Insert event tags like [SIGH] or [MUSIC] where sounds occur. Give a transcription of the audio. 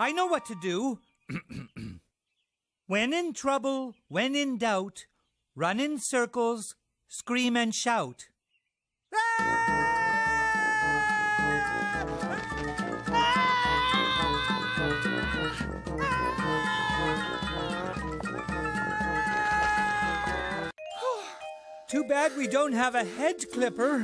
I know what to do. [CLEARS THROAT] when in trouble, when in doubt, run in circles, scream and shout. [SIGHS] Too bad we don't have a head clipper.